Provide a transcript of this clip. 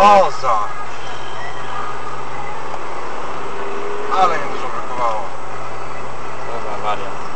Koza! Ale mi dużo brakowało. Dobra, wariant.